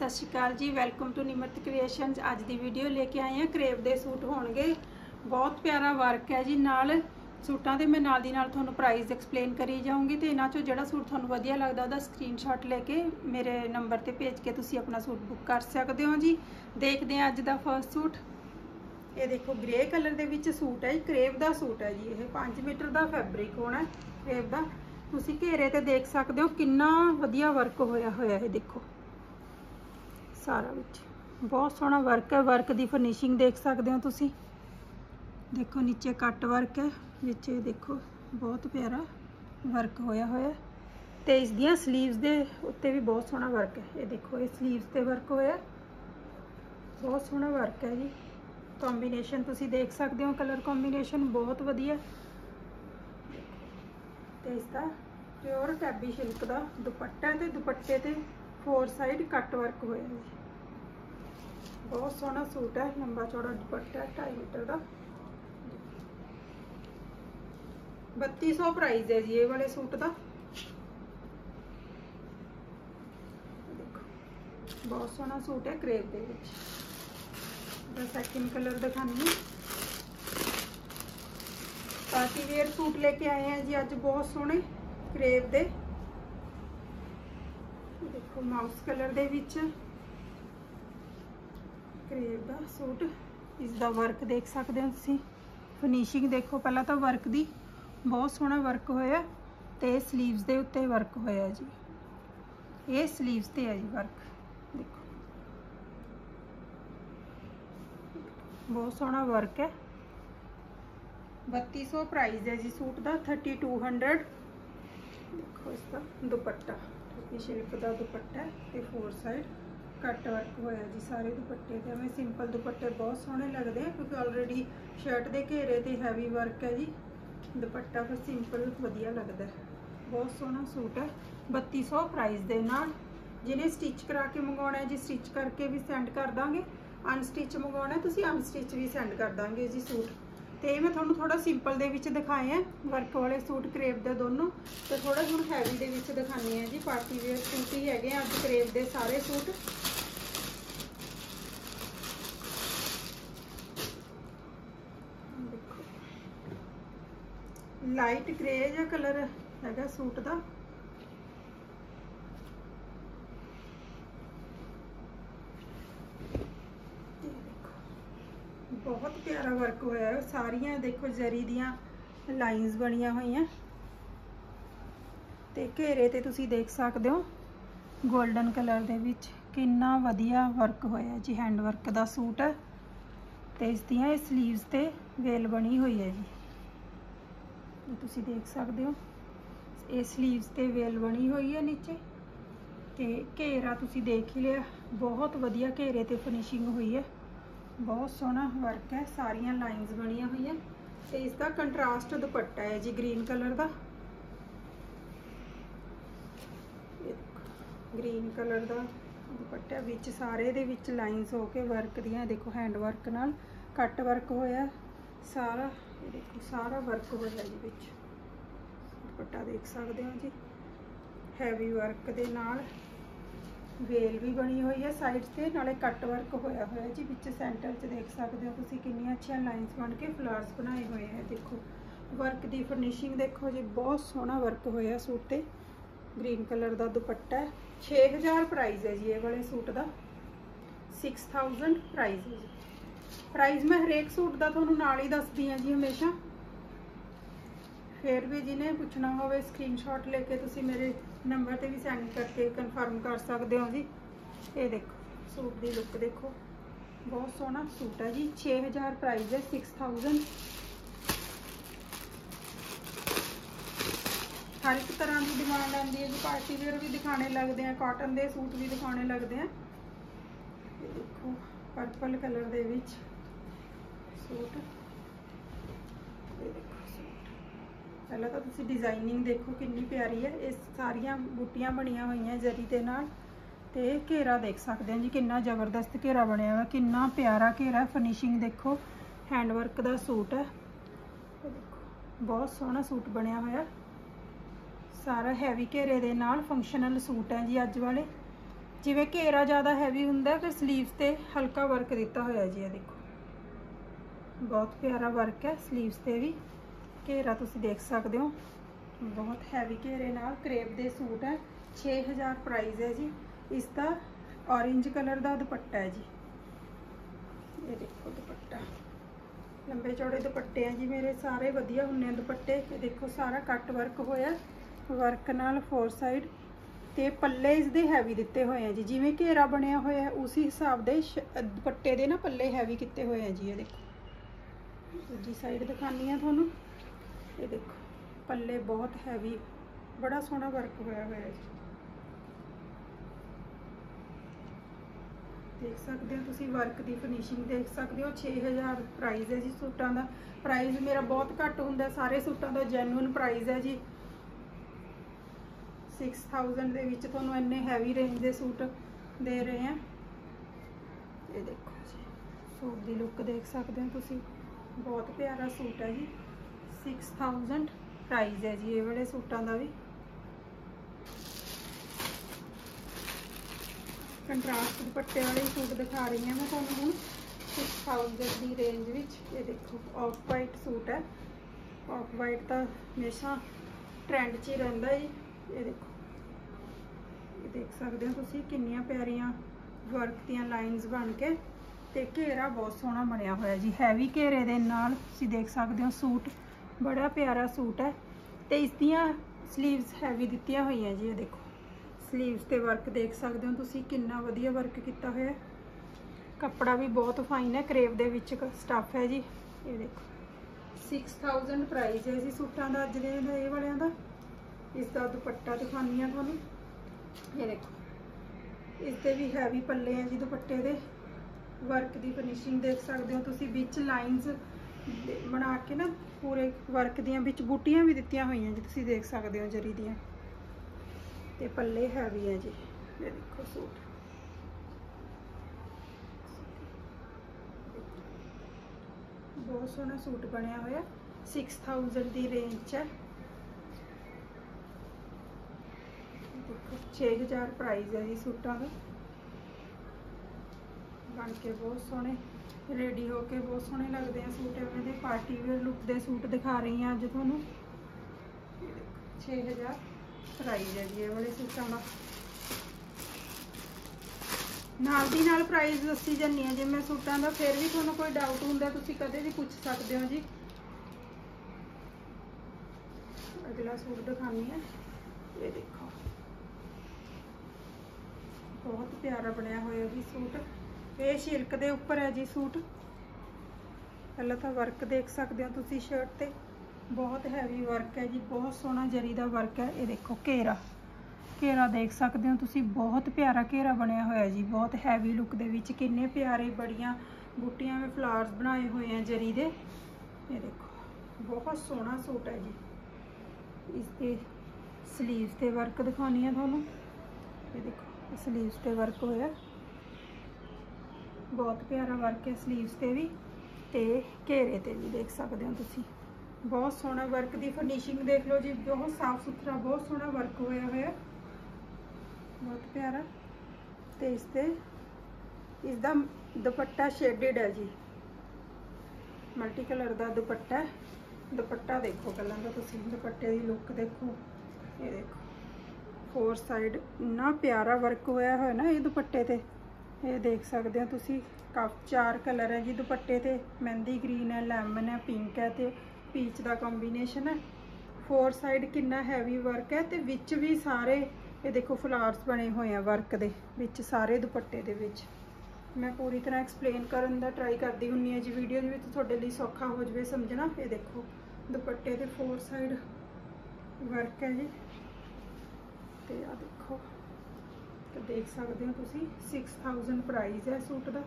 ਸਤਿ ਸ਼੍ਰੀ ਅਕਾਲ ਜੀ welcome to Nimrat creations ਅੱਜ ਦੀ ਵੀਡੀਓ ਲੈ ਕੇ ਆਏ ਹਾਂ। ਕਰੇਵ ਦੇ ਸੂਟ ਹੋਣਗੇ। ਬਹੁਤ ਪਿਆਰਾ ਵਰਕ ਹੈ ਜੀ। ਨਾਲ ਸੂਟਾਂ ਦੇ ਮੈਂ ਨਾਲ ਦੀ ਨਾਲ ਤੁਹਾਨੂੰ ਪ੍ਰਾਈਸ ਐਕਸਪਲੇਨ ਕਰੀ ਜਾਊਂਗੀ ਤੇ ਇਹਨਾਂ ਚੋਂ ਜਿਹੜਾ ਸੂਟ ਤੁਹਾਨੂੰ ਵਧੀਆ ਲੱਗਦਾ ਉਹਦਾ ਸਕਰੀਨਸ਼ਾਟ ਲੈ ਕੇ ਮੇਰੇ ਨੰਬਰ ਤੇ ਭੇਜ ਕੇ ਤੁਸੀਂ ਆਪਣਾ ਸੂਟ ਬੁੱਕ ਕਰ ਸਕਦੇ ਹੋ ਜੀ। ਦੇਖਦੇ ਹਾਂ ਅੱਜ ਦਾ ਫਰਸਟ ਸੂਟ। ਇਹ ਦੇਖੋ ਗ੍ਰੇ ਕਲਰ ਦੇ ਵਿੱਚ ਸੂਟ ਹੈ ਜੀ। ਕਰੇਵ ਦਾ ਸੂਟ ਹੈ ਜੀ। ਇਹ 5 ਮੀਟਰ ਦਾ ਫੈਬਰਿਕ ਹੋਣਾ ਕਰੇਵ ਦਾ। ਤੁਸੀਂ ਘੇਰੇ ਤੇ ਦੇਖ ਸਕਦੇ ਹੋ ਕਿੰਨਾ ਵਧੀਆ ਵਰਕ ਹੋਇਆ ਹੋਇਆ ਇਹ ਦੇਖੋ। ਸਾਰਾ ਵਿੱਚ। ਬਹੁਤ ਸੋਹਣਾ ਵਰਕ ਹੈ। ਵਰਕ ਦੀ ਫਿਨਿਸ਼ਿੰਗ ਦੇਖ ਸਕਦੇ ਹੋ ਤੁਸੀਂ। ਦੇਖੋ, ਨੀਚੇ ਕੱਟ ਵਰਕ ਹੈ। ਵਿੱਚ ਇਹ ਦੇਖੋ, ਬਹੁਤ ਪਿਆਰਾ ਵਰਕ ਹੋਇਆ ਹੋਇਆ ਤੇ ਇਸ ਦੀਆਂ 슬ੀਵਸ ਦੇ ਉੱਤੇ ਵੀ ਬਹੁਤ ਸੋਹਣਾ ਵਰਕ ਹੈ। ਇਹ ਦੇਖੋ, ਇਹ 슬ੀਵਸ ਤੇ ਵਰਕ ਹੋਇਆ ਬਹੁਤ ਸੋਹਣਾ ਵਰਕ ਹੈ ਜੀ। ਕੰਬੀਨੇਸ਼ਨ ਤੁਸੀਂ ਦੇਖ ਸਕਦੇ ਹੋ ਕਲਰ ਕੰਬੀਨੇਸ਼ਨ ਬਹੁਤ ਵਧੀਆ ਤੇ ਇਸ ਦਾ ਪਿਓਰ ਟੈਬੀ ਸਿਲਕ ਦਾ ਦੁਪੱਟਾ ਤੇ ਦੁਪੱਟੇ ਤੇ ਫੋਰ ਸਾਈਡ ਕੱਟ ਵਰਕ ਹੋਇਆ ਹੈ ਬਹੁਤ ਸੋਹਣਾ ਸੂਟ ਹੈ ਲੰਬਾ ਚੌੜਾ ਦੁਪੱਟਾ 2.5 ਮੀਟਰ ਦਾ 3200 ਪ੍ਰਾਈਸ ਹੈ ਜੀ ਇਹ ਵਾਲੇ ਸੂਟ ਦਾ ਦੇਖੋ ਬਹੁਤ ਸੋਹਣਾ ਸੂਟ ਹੈ ਕਰੇਪ ਦੇ ਵਿੱਚ। ਦਾ ਸੈਕਿੰਡ ਕਲਰ ਦਿਖਾਣੀ ਪਾਰਟੀ ਵੇਅਰ ਸੂਟ ਲੈ ਕੇ ਆਏ ਆ ਜੀ ਅੱਜ ਬਹੁਤ ਸੋਹਣੇ ਕਰੇਪ ਦੇ। ਦੇਖੋ ਮਾਊਸ ਕਲਰ ਦੇ ਵਿੱਚ। ਕਰੇਪ ਦਾ ਸੂਟ ਇਸ ਦਾ ਵਰਕ ਦੇਖ ਸਕਦੇ ਹੋ ਤੁਸੀਂ। ਫਿਨਿਸ਼ਿੰਗ ਦੇਖੋ, ਪਹਿਲਾਂ ਤਾਂ ਵਰਕ ਦੀ। ਬਹੁਤ ਸੋਹਣਾ ਵਰਕ ਹੋਇਆ ਤੇ 슬ੀਵਸ ਦੇ ਉੱਤੇ ਵਰਕ ਹੋਇਆ ਜੀ। ਇਹ 슬ੀਵਸ ਤੇ ਹੈ ਜੀ ਵਰਕ ਦੇਖੋ। ਬਹੁਤ ਸੋਹਣਾ ਵਰਕ ਹੈ। 3200 ਪ੍ਰਾਈਸ ਹੈ ਜੀ ਸੂਟ ਦਾ 3200 ਦੇਖੋ ਇਸ ਦਾ ਦੁਪੱਟਾ। ਇਹ ਸ਼ਿਲਕ ਦਾ ਦੁਪੱਟਾ ਤੇ ਫੋਰ ਸਾਈਡ ਕੱਟ ਵਰਕ ਹੋਇਆ ਜੀ ਸਾਰੇ ਦੁਪੱਟੇ ਤੇ। ਐਵੇਂ ਸਿੰਪਲ ਦੁਪੱਟੇ ਬਹੁਤ ਸੋਹਣੇ ਲੱਗਦੇ ਆ ਕਿਉਂਕਿ ਆਲਰੇਡੀ ਸ਼ਰਟ ਦੇ ਘੇਰੇ ਤੇ ਹੈਵੀ ਵਰਕ ਹੈ ਜੀ। ਦੁਪੱਟਾ ਫਿਰ ਸਿੰਪਲ ਵਧੀਆ ਲੱਗਦਾ ਬਹੁਤ ਸੋਹਣਾ ਸੂਟ ਹੈ। 3200 ਪ੍ਰਾਈਸ ਦੇ ਨਾਲ। ਜਿਹਨੇ ਸਟਿਚ ਕਰਾ ਕੇ ਮੰਗਾਉਣਾ ਜੀ ਸਟਿਚ ਕਰਕੇ ਵੀ ਸੈਂਡ ਕਰ ਦਾਂਗੇ। ਅਨਸਟਿਚ ਮੰਗਾਉਣਾ ਤੁਸੀਂ ਅਨਸਟਿਚ ਵੀ ਸੈਂਡ ਕਰ ਦਾਂਗੇ ਜੀ ਸੂਟ। ਤੇ ਮੈਂ ਤੁਹਾਨੂੰ ਥੋੜਾ ਸਿੰਪਲ ਦੇ ਵਿੱਚ ਦਿਖਾਏ ਆ। ਵਰਕ ਵਾਲੇ ਸੂਟ, ਕਰੇਪ ਦੇ ਦੋਨੋਂ। ਤੇ ਥੋੜਾ ਹੁਣ ਹੈਵੀ ਦੇ ਵਿੱਚ ਦਿਖਾਣੀ ਆ ਜੀ। ਪਾਰਟੀ ਵੇਅਰ ਸੂਟ ਹੀ ਹੈਗੇ ਆ, ਅੱਜ ਕਰੇਪ ਦੇ ਸਾਰੇ ਸੂਟ। ਲਾਈਟ ਗ੍ਰੇ ਜਿਹਾ ਕਲਰ ਹੈਗਾ ਸੂਟ ਦਾ। ਬਹੁਤ ਪਿਆਰਾ ਵਰਕ ਹੋਇਆ ਹੈ। ਸਾਰੀਆਂ ਦੇਖੋ ਜ਼ਰੀ ਦੀਆਂ ਲਾਈਨਸ ਬਣੀਆਂ ਹੋਈਆਂ। ਤੇ ਘੇਰੇ ਤੇ ਤੁਸੀਂ ਦੇਖ ਸਕਦੇ ਹੋ 골ਡਨ ਕਲਰ ਦੇ ਵਿੱਚ ਕਿੰਨਾ ਵਧੀਆ ਵਰਕ ਹੋਇਆ ਜੀ ਹੈਂਡ ਵਰਕ ਦਾ ਸੂਟ। ਹੈ ਤੇ ਇਸ ਦੀਆਂ ਇਹ ਸਲੀਵਸ ਤੇ ਵੇਲ ਬਣੀ ਹੋਈ ਹੈ ਜੀ। ਤੁਸੀਂ ਦੇਖ ਸਕਦੇ ਹੋ, ਇਹ ਸਲੀਵਸ ਤੇ ਵੇਲ ਬਣੀ ਹੋਈ ਹੈ ਨੀਚੇ। ਤੇ ਘੇਰਾ ਤੁਸੀਂ ਦੇਖ ਹੀ ਲਿਆ, ਬਹੁਤ ਵਧੀਆ ਘੇਰੇ ਤੇ ਫਿਨਿਸ਼ਿੰਗ ਹੋਈ ਹੈ। ਬਹੁਤ ਸੋਹਣਾ ਵਰਕ ਹੈ, ਸਾਰੀਆਂ ਲਾਈਨਸ ਬਣੀਆਂ ਹੋਈਆਂ। ਤੇ ਇਸ ਦਾ ਕੰਟਰਾਸਟ ਦੁਪੱਟਾ ਹੈ ਜੀ ਗ੍ਰੀਨ ਕਲਰ ਦਾ। ਗ੍ਰੀਨ ਕਲਰ ਦਾ ਦੁਪੱਟਾ ਵਿੱਚ ਸਾਰੇ ਦੇ ਵਿੱਚ ਲਾਈਨਸ ਹੋ ਕੇ ਵਰਕ ਦੀਆਂ, ਦੇਖੋ ਹੈਂਡ ਵਰਕ ਨਾਲ ਕੱਟ ਵਰਕ ਹੋਇਆ। ਸਾਰਾ ਦੇਖੋ, ਸਾਰਾ ਵਰਕ ਹੋਇਆ ਜੀ ਵਿੱਚ। ਦੁਪੱਟਾ ਦੇਖ ਸਕਦੇ ਹੋ ਜੀ। ਹੈਵੀ ਵਰਕ ਦੇ ਨਾਲ ਵੇਲ ਵੀ ਬਣੀ ਹੋਈ ਹੈ ਸਾਈਡ ਤੇ, ਨਾਲੇ ਕੱਟ ਵਰਕ ਹੋਇਆ ਹੋਇਆ ਜੀ, ਵਿੱਚ ਸੈਂਟਰ 'ਚ ਦੇਖ ਸਕਦੇ ਹੋ ਤੁਸੀਂ ਕਿੰਨੀਆਂ ਅੱਛੀਆਂ ਲਾਈਨਸ ਬਣ ਕੇ ਫਲਾਰਸ ਬਣਾਏ ਹੋਏ ਹੈ ਦੇਖੋ। ਵਰਕ ਦੀ ਫਿਨਿਸ਼ਿੰਗ ਦੇਖੋ ਜੀ, ਬਹੁਤ ਸੋਹਣਾ ਵਰਕ ਹੋਇਆ ਸੂਟ ਤੇ। ਗ੍ਰੀਨ ਕਲਰ ਦਾ ਦੁਪੱਟਾ 6000 ਪ੍ਰਾਈਸ ਹੈ ਜੀ ਇਹ ਵਾਲੇ ਸੂਟ ਦਾ। 6000 ਪ੍ਰਾਈਸ ਹੈ ਜੀ। ਪ੍ਰਾਈਸ ਮੈਂ ਹਰੇਕ ਸੂਟ ਦਾ ਤੁਹਾਨੂੰ ਨਾਲ ਹੀ ਦੱਸਦੀ ਹਾਂ ਜੀ ਹਮੇਸ਼ਾ। ਫਿਰ ਵੀ ਜਿਹਨੇ ਪੁੱਛਣਾ ਹੋਵੇ ਸਕਰੀਨਸ਼ਾਟ ਲੈ ਕੇ ਤੁਸੀਂ ਮੇਰੇ ਨੰਬਰ ਤੇ ਵੀ ਸੈਂਡ ਕਰਕੇ ਕਨਫਰਮ ਕਰ ਸਕਦੇ ਹੋ ਜੀ। ਇਹ ਦੇਖੋ, ਸੂਟ ਦੀ ਲੁੱਕ ਦੇਖੋ। ਬਹੁਤ ਸੋਹਣਾ ਸੂਟ ਹੈ ਜੀ। 6000 ਪ੍ਰਾਈਸ ਹੈ 6000 ਹਰ ਇੱਕ ਤਰ੍ਹਾਂ ਦੀ ਡਿਮਾਂਡ ਆਉਂਦੀ ਹੈ ਜੀ। ਪਾਰਟੀ ਵੇਅਰ ਵੀ ਦਿਖਾਣੇ ਲੱਗਦੇ ਆ ਕਾਟਨ ਦੇ ਸੂਟ ਵੀ ਦਿਖਾਣੇ ਲੱਗਦੇ ਆ। ਦੇਖੋ ਪਰਪਲ ਕਲਰ ਦੇ ਵਿੱਚ ਸੂਟ। ਇਹ ਦੇਖੋ। ਪਹਿਲਾਂ ਤਾਂ ਤੁਸੀਂ ਡਿਜ਼ਾਈਨਿੰਗ ਦੇਖੋ ਕਿੰਨੀ ਪਿਆਰੀ ਹੈ। ਇਹ ਸਾਰੀਆਂ ਬੂਟੀਆਂ ਬਣੀਆਂ ਹੋਈਆਂ ਜਰੀ ਦੇ ਨਾਲ। ਤੇ ਘੇਰਾ ਦੇਖ ਸਕਦੇ ਹਾਂ ਜੀ, ਕਿੰਨਾ ਜ਼ਬਰਦਸਤ ਘੇਰਾ ਬਣਿਆ ਹੋਇਆ, ਕਿੰਨਾ ਪਿਆਰਾ ਘੇਰਾ। ਫਿਨਿਸ਼ਿੰਗ ਦੇਖੋ ਹੈਂਡ ਵਰਕ ਦਾ ਸੂਟ ਹੈ। ਦੇਖੋ, ਬਹੁਤ ਸੋਹਣਾ ਸੂਟ ਬਣਿਆ ਹੋਇਆ। ਸਾਰਾ ਹੈਵੀ ਘੇਰੇ ਦੇ ਨਾਲ ਫੰਕਸ਼ਨਲ ਸੂਟ ਹੈ ਜੀ ਅੱਜ ਵਾਲੇ। ਜਿਵੇਂ ਘੇਰਾ ਜ਼ਿਆਦਾ ਹੈਵੀ ਹੁੰਦਾ, ਫਿਰ ਸਲੀਵਸ ਤੇ ਹਲਕਾ ਵਰਕ ਦਿੱਤਾ ਹੋਇਆ ਜੀ, ਇਹ ਦੇਖੋ। ਬਹੁਤ ਪਿਆਰਾ ਵਰਕ ਹੈ ਸਲੀਵਸ ਤੇ ਵੀ। ਘੇਰਾ ਤੁਸੀਂ ਦੇਖ ਸਕਦੇ ਹੋ। ਬਹੁਤ ਹੈਵੀ ਘੇਰੇ ਨਾਲ ਕਰੇਪ ਦੇ ਸੂਟ ਹੈ। 6000 ਪ੍ਰਾਈਸ ਹੈ ਜੀ। ਇਸ ਦਾ ਔਰੇਂਜ ਕਲਰ ਦਾ ਦੁਪੱਟਾ ਹੈ ਜੀ। ਇਹ ਦੇਖੋ ਦੁਪੱਟਾ। ਲੰਬੇ ਚੌੜੇ ਦੁਪੱਟੇ ਆ ਜੀ ਮੇਰੇ। ਸਾਰੇ ਵਧੀਆ ਹੁੰਨੇ ਆ ਦੁਪੱਟੇ। ਇਹ ਦੇਖੋ ਸਾਰਾ ਕੱਟ ਵਰਕ ਹੋਇਆ। ਵਰਕ ਨਾਲ ਫੋਰ ਸਾਈਡ ਤੇ ਪੱਲੇ ਇਸ ਦੇ ਹੈਵੀ ਦਿੱਤੇ ਹੋਏ ਆ ਜੀ। ਜਿਵੇਂ ਘੇਰਾ ਬਣਿਆ ਹੋਇਆ ਹੈ, ਉਸੇ ਹਿਸਾਬ ਦੇ ਦੁਪੱਟੇ ਦੇ ਨਾ ਪੱਲੇ ਹੈਵੀ ਕੀਤੇ ਹੋਏ ਆ ਜੀ। ਇਹ ਦੇਖੋ। ਦੂਜੀ ਸਾਈਡ ਦਿਖਾਨੀ ਆ ਤੁਹਾਨੂੰ। ਇਹ ਦੇਖੋ, ਪੱਲੇ ਬਹੁਤ ਹੈਵੀ ਬੜਾ ਸੋਹਣਾ ਵਰਕ ਹੋਇਆ ਹੋਇਆ ਹੈ। ਦੇਖ ਸਕਦੇ ਹੋ ਤੁਸੀਂ ਵਰਕ ਦੀ ਫਿਨਿਸ਼ਿੰਗ ਦੇਖ ਸਕਦੇ ਹੋ 6000 ਪ੍ਰਾਈਸ ਹੈ ਜੀ ਸੂਟਾਂ ਦਾ। ਪ੍ਰਾਈਸ ਮੇਰਾ ਬਹੁਤ ਘੱਟ ਹੁੰਦਾ, ਸਾਰੇ ਸੂਟਾਂ ਦਾ ਜੈਨੂਇਨ ਪ੍ਰਾਈਸ ਹੈ ਜੀ। 6000 ਦੇ ਵਿੱਚ ਤੁਹਾਨੂੰ ਇੰਨੇ ਹੈਵੀ ਰੇਂਜ ਦੇ ਸੂਟ ਦੇ ਰਹੇ ਆ ਇਹ ਦੇਖੋ ਜੀ, ਸੂਟ ਦੀ ਲੁੱਕ ਦੇਖ ਸਕਦੇ ਹੋ ਤੁਸੀਂ। ਬਹੁਤ ਪਿਆਰਾ ਸੂਟ ਹੈ ਜੀ। 6000 ਪ੍ਰਾਈਸ ਹੈ ਜੀ, ਇਹ ਵਾਲੇ ਸੂਟਾਂ ਦਾ ਵੀ। ਕੰਟਰਾਸਟ ਦੁਪੱਟੇ ਵਾਲੇ ਸੂਟ ਦਿਖਾ ਰਹੀ ਹਾਂ ਮੈਂ ਤੁਹਾਨੂੰ ਹੁਣ। 6000 ਦੀ ਰੇਂਜ ਵਿੱਚ। ਇਹ ਦੇਖੋ ਆਫ ਵਾਈਟ ਸੂਟ ਹੈ। ਆਫ ਵਾਈਟ ਤਾਂ ਹਮੇਸ਼ਾ ਟ੍ਰੈਂਡ 'ਚ ਹੀ ਰਹਿੰਦਾ ਜੀ। ਇਹ ਦੇਖੋ। ਇਹ ਦੇਖ ਸਕਦੇ ਹੋ ਤੁਸੀਂ ਕਿੰਨੀਆਂ ਪਿਆਰੀਆਂ ਵਰਕ ਦੀਆਂ ਲਾਈਨਸ ਬਣ ਕੇ ਤੇ ਘੇਰਾ ਬਹੁਤ ਸੋਹਣਾ ਬਣਿਆ ਹੋਇਆ ਜੀ। ਹੈਵੀ ਘੇਰੇ ਦੇ ਨਾਲ ਤੁਸੀਂ ਦੇਖ ਸਕਦੇ ਹੋ ਸੂਟ। ਬੜਾ ਪਿਆਰਾ ਸੂਟ ਹੈ ਤੇ ਇਸ ਦੀਆਂ ਸਲੀਵਸ ਹੈਵੀ ਦਿੱਤੀਆਂ ਹੋਈਆਂ ਜੀ, ਇਹ ਦੇਖੋ। ਸਲੀਵਸ ਤੇ ਵਰਕ ਦੇਖ ਸਕਦੇ ਹੋ ਤੁਸੀਂ, ਕਿੰਨਾ ਵਧੀਆ ਵਰਕ ਕੀਤਾ ਹੋਇਆ। ਕੱਪੜਾ ਵੀ ਬਹੁਤ ਫਾਈਨ ਹੈ ਕਰੇਵ ਦੇ ਵਿੱਚ ਸਟੱਫ ਹੈ ਜੀ। ਇਹ ਦੇਖੋ। 6000 ਪ੍ਰਾਈਸ ਹੈ ਜੀ ਸੂਟਾਂ ਦਾ, ਅੱਜ ਦੇ ਇਹ ਵਾਲਿਆਂ ਦਾ। ਇਸ ਦਾ ਦੁਪੱਟਾ ਦਿਖਾਉਂਦੀ ਆ ਤੁਹਾਨੂੰ। ਇਹ ਦੇਖੋ। ਇਸ ਤੇ ਵੀ ਹੈਵੀ ਪੱਲੇ ਆ ਜੀ ਦੁਪੱਟੇ ਦੇ। ਵਰਕ ਦੀ ਫਿਨਿਸ਼ਿੰਗ ਦੇਖ ਸਕਦੇ ਹੋ ਤੁਸੀਂ, ਵਿੱਚ ਲਾਈਨਸ ਬਣਾ ਕੇ ਨਾ ਪੂਰੇ ਵਰਕ ਦੀਆਂ ਵਿੱਚ ਬੂਟੀਆਂ ਵੀ ਦਿੱਤੀਆਂ ਹੋਈਆਂ ਜੀ, ਤੁਸੀਂ ਦੇਖ ਸਕਦੇ ਹੋ ਜਰੀ ਦੀਆਂ। ਤੇ ਪੱਲੇ ਹੈਵੀ ਹੈ ਜੀ, ਇਹ ਦੇਖੋ ਸੂਟ। ਬਹੁਤ ਸੋਹਣਾ ਸੂਟ ਬਣਿਆ ਹੋਇਆ 6000 ਦੀ ਰੇਂਜ ਹੈ ਦੇਖੋ 6000 ਪ੍ਰਾਈਸ ਹੈ ਜੀ ਸੂਟਾਂ ਦਾ। ਬਣ ਕੇ ਬਹੁਤ ਸੋਹਣੇ ਰੈਡੀ ਹੋ ਕੇ ਬਹੁਤ ਸੋਹਣੇ ਲੱਗਦੇ ਆ ਸੂਟ, ਐਵੇਂ ਦੇ ਪਾਰਟੀ ਵੇਅਰ ਲੁੱਕ ਦੇ ਸੂਟ ਦਿਖਾ ਰਹੀ ਹਾਂ ਅੱਜ ਤੁਹਾਨੂੰ। 6000 ਪ੍ਰਾਈਸ ਹੈ ਜੀ ਇਹ ਵਾਲੇ ਸੂਟਾਂ ਦਾ। ਨਾਲ ਦੀ ਨਾਲ ਪ੍ਰਾਈਸ ਦੱਸੀ ਜਾਂਦੀ ਹੈ, ਜੇ ਮੈਂ ਸੂਟਾਂ ਦਾ ਫਿਰ ਵੀ ਤੁਹਾਨੂੰ ਕੋਈ ਡਾਊਟ ਹੁੰਦਾ, ਤੁਸੀਂ ਕਦੇ ਵੀ ਪੁੱਛ ਸਕਦੇ ਹੋ ਜੀ। ਅਗਲਾ ਸੂਟ ਦਿਖਾਣੀ ਹੈ। ਇਹ ਦੇਖੋ, ਬਹੁਤ ਪਿਆਰਾ ਬਣਿਆ ਹੋਇਆ ਜੀ ਸੂਟ। ਇਹ ਸ਼ਿਲਕ ਦੇ ਉੱਪਰ ਹੈ ਜੀ ਸੂਟ। ਪਹਿਲਾਂ ਤਾਂ ਵਰਕ ਦੇਖ ਸਕਦੇ ਹੋ ਤੁਸੀਂ ਸ਼ਰਟ ਤੇ। ਬਹੁਤ ਹੈਵੀ ਵਰਕ ਹੈ ਜੀ, ਬਹੁਤ ਸੋਹਣਾ ਜਰੀ ਦਾ ਵਰਕ ਹੈ। ਇਹ ਦੇਖੋ ਘੇਰਾ। ਘੇਰਾ ਦੇਖ ਸਕਦੇ ਹੋ ਤੁਸੀਂ, ਬਹੁਤ ਪਿਆਰਾ ਘੇਰਾ ਬਣਿਆ ਹੋਇਆ ਜੀ। ਬਹੁਤ ਹੈਵੀ ਲੁੱਕ ਦੇ ਵਿੱਚ ਕਿੰਨੇ ਪਿਆਰੇ ਬੜੀਆਂ ਬੂਟੀਆਂ ਵਿੱਚ ਫਲਾਵਰਸ ਬਣਾਏ ਹੋਏ ਆ ਜਰੀ ਦੇ। ਇਹ ਦੇਖੋ, ਬਹੁਤ ਸੋਹਣਾ ਸੂਟ ਹੈ ਜੀ। ਇਸ ਤੇ ਸਲੀਵਸ ਤੇ ਵਰਕ ਦਿਖਾਉਣੀ ਆ ਤੁਹਾਨੂੰ। ਇਹ ਦੇਖੋ ਸਲੀਵਸ ਤੇ ਵਰਕ ਹੋਇਆ। ਬਹੁਤ ਪਿਆਰਾ ਵਰਕ ਹੈ ਸਲੀਵਸ ਤੇ ਵੀ ਤੇ ਘੇਰੇ ਤੇ ਵੀ ਦੇਖ ਸਕਦੇ ਹੋ ਤੁਸੀਂ। ਬਹੁਤ ਸੋਹਣਾ ਵਰਕ ਦੀ ਫਿਨਿਸ਼ਿੰਗ ਦੇਖ ਲਓ ਜੀ, ਬਹੁਤ ਸਾਫ਼ ਸੁਥਰਾ, ਬਹੁਤ ਸੋਹਣਾ ਵਰਕ ਹੋਇਆ ਹੋਇਆ। ਬਹੁਤ ਪਿਆਰਾ। ਤੇ ਇਸ ਤੇ ਇਸ ਦਾ ਦੁਪੱਟਾ ਸ਼ੇਡਡ ਹੈ ਜੀ। ਮਲਟੀ ਕਲਰ ਦਾ ਦੁਪੱਟਾ ਦੁਪੱਟਾ ਦੇਖੋ ਪਹਿਲਾਂ ਤਾਂ ਤੁਸੀਂ, ਦੁਪੱਟੇ ਦੀ ਲੁੱਕ ਦੇਖੋ। ਇਹ ਦੇਖੋ। ਫੋਰ ਸਾਈਡ ਇੰਨਾ ਪਿਆਰਾ ਵਰਕ ਹੋਇਆ ਹੋਇਆ ਨਾ ਇਹ ਦੁਪੱਟੇ ਤੇ। ਇਹ ਦੇਖ ਸਕਦੇ ਹੋ ਤੁਸੀਂ, ਕਾਫ, ਚਾਰ ਕਲਰ ਹੈ ਜੀ, ਦੁਪੱਟੇ ਤੇ ਮਹਿੰਦੀ ਗ੍ਰੀਨ ਹੈ ਲੈਮਨ ਹੈ ਪਿੰਕ ਹੈ ਤੇ ਪੀਚ ਦਾ ਕੰਬੀਨੇਸ਼ਨ ਹੈ। ਫੋਰ ਸਾਈਡ ਕਿੰਨਾ ਹੈਵੀ ਵਰਕ ਹੈ ਤੇ ਵਿੱਚ ਵੀ ਸਾਰੇ, ਇਹ ਦੇਖੋ ਫਲਾਰਸ ਬਣੇ ਹੋਏ ਆ ਵਰਕ ਦੇ, ਵਿੱਚ ਸਾਰੇ ਦੁਪੱਟੇ ਦੇ ਵਿੱਚ। ਮੈਂ ਪੂਰੀ ਤਰ੍ਹਾਂ ਐਕਸਪਲੇਨ ਕਰਨ ਦਾ ਟਰਾਈ ਕਰਦੀ ਹੁੰਨੀ ਹਾਂ ਜੀ ਵੀਡੀਓ ਦੇ ਵਿੱਚ ਤੁਹਾਡੇ ਲਈ ਸੌਖਾ ਹੋ ਜਵੇ ਸਮਝਣਾ। ਇਹ ਦੇਖੋ, ਦੁਪੱਟੇ ਤੇ ਫੋਰ ਸਾਈਡ ਵਰਕ ਹੈ ਜੀ। ਤੇ ਆ ਦੇਖੋ। ਤੇ ਦੇਖ ਸਕਦੇ ਹੋ ਤੁਸੀਂ 6000 ਪ੍ਰਾਈਸ ਹੈ ਸੂਟ ਦਾ।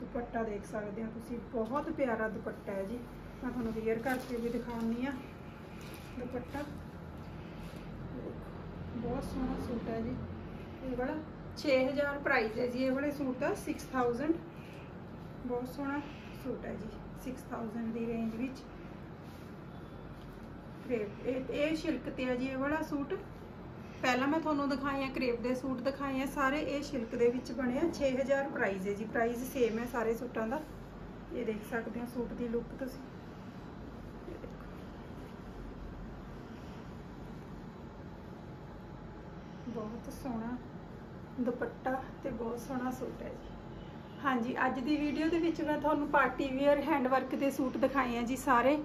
ਦੁਪੱਟਾ ਦੇਖ ਸਕਦੇ ਹੋ ਤੁਸੀਂ, ਬਹੁਤ ਪਿਆਰਾ ਦੁਪੱਟਾ ਹੈ ਜੀ। ਮੈਂ ਤੁਹਾਨੂੰ ਵੇਅਰ ਕਰਕੇ ਵੀ ਦਿਖਾਉਣੀ ਆ ਦੁਪੱਟਾ। ਬਹੁਤ ਸੋਹਣਾ ਸੂਟ ਹੈ ਜੀ। ਇਹ ਵਾਲਾ 6000 ਪ੍ਰਾਈਸ ਹੈ ਜੀ, ਇਹ ਵਾਲੇ ਸੂਟ ਦਾ 6000 ਬਹੁਤ ਸੋਹਣਾ ਸੂਟ ਹੈ ਜੀ 6000 ਦੀ ਰੇਂਜ ਵਿੱਚ। ਇਹ ਇਹ ਸ਼ਿਲਕ ਤੇ ਹੈ ਜੀ, ਇਹ ਵਾਲਾ ਸੂਟ। ਪਹਿਲਾਂ ਮੈਂ ਤੁਹਾਨੂੰ ਦਿਖਾਏ ਆ ਕਰੇਪ ਦੇ ਸੂਟ ਦਿਖਾਏ ਆ, ਸਾਰੇ ਇਹ ਸਿਲਕ ਦੇ ਵਿੱਚ ਬਣੇ ਆ 6000 ਪ੍ਰਾਈਸ ਹੈ ਜੀ ਪ੍ਰਾਈਸ ਸੇਮ ਹੈ ਸਾਰੇ ਸੂਟਾਂ ਦਾ। ਇਹ ਦੇਖ ਸਕਦੇ ਹੋ ਸੂਟ ਦੀ ਲੁੱਕ ਤੁਸੀਂ। ਬਹੁਤ ਸੋਹਣਾ ਦੁਪੱਟਾ ਤੇ ਬਹੁਤ ਸੋਹਣਾ ਸੂਟ ਹੈ ਜੀ। ਹਾਂਜੀ, ਅੱਜ ਦੀ ਵੀਡੀਓ ਦੇ ਵਿੱਚ ਮੈਂ ਤੁਹਾਨੂੰ ਪਾਰਟੀ ਵੇਅਰ ਹੈਂਡ ਵਰਕ ਦੇ ਸੂਟ ਦਿਖਾਏ ਆ ਜੀ ਸਾਰੇ।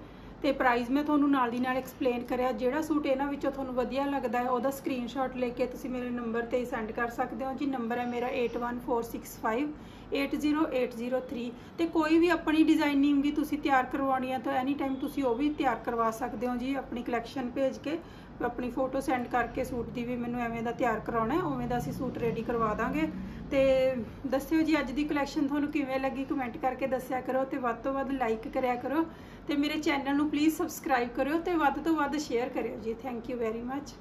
ਤੇ ਪ੍ਰਾਈਸ ਮੈਂ ਤੁਹਾਨੂੰ ਨਾਲ ਦੀ ਨਾਲ ਐਕਸਪਲੇਨ ਕਰਿਆ, ਜਿਹੜਾ ਸੂਟ ਇਹਨਾਂ ਵਿੱਚੋਂ ਤੁਹਾਨੂੰ ਵਧੀਆ ਲੱਗਦਾ ਹੈ, ਉਹਦਾ ਸਕਰੀਨਸ਼ਾਟ ਲੈ ਕੇ ਤੁਸੀਂ ਮੇਰੇ ਨੰਬਰ ਤੇ ਸੈਂਡ ਕਰ ਸਕਦੇ ਹੋ। ਜੀ ਨੰਬਰ ਹੈ ਮੇਰਾ 8146580803 ਤੇ ਕੋਈ ਵੀ ਆਪਣੀ ਡਿਜ਼ਾਈਨਿੰਗ ਵੀ ਤੁਸੀਂ ਤਿਆਰ ਕਰਵਾਉਣੀ ਹੈ ਤਾਂ ਐਨੀ ਟਾਈਮ ਤੁਸੀਂ ਉਹ ਵੀ ਤਿਆਰ ਕਰਵਾ ਸਕਦੇ ਹੋ ਜੀ, ਆਪਣੀ ਕਲੈਕਸ਼ਨ ਭੇਜ ਕੇ, ਆਪਣੀ ਫੋਟੋ ਸੈਂਡ ਕਰਕੇ ਸੂਟ ਦੀ ਵੀ ਮੈਨੂੰ ਐਵੇਂ ਦਾ ਤਿਆਰ ਕਰਾਉਣਾ ਹੈ, ਉਵੇਂ ਦਾ ਅਸੀਂ ਸੂਟ ਰੈਡੀ ਕਰਵਾ ਦਾਂਗੇ। ਤੇ ਦੱਸਿਓ ਜੀ, ਅੱਜ ਦੀ ਕਲੈਕਸ਼ਨ ਤੁਹਾਨੂੰ ਕਿਵੇਂ ਲੱਗੀ? ਕਮੈਂਟ ਕਰਕੇ ਦੱਸਿਆ ਕਰੋ ਤੇ ਵੱਧ ਤੋਂ ਵੱਧ ਲਾਈਕ ਕਰਿਆ ਕਰੋ ਤੇ ਮੇਰੇ ਚੈਨਲ ਨੂੰ ਪਲੀਜ਼ ਸਬਸਕ੍ਰਾਈਬ ਕਰਿਓ ਤੇ ਵੱਧ ਤੋਂ ਵੱਧ ਸ਼ੇਅਰ ਕਰਿਓ ਜੀ। Thank you very much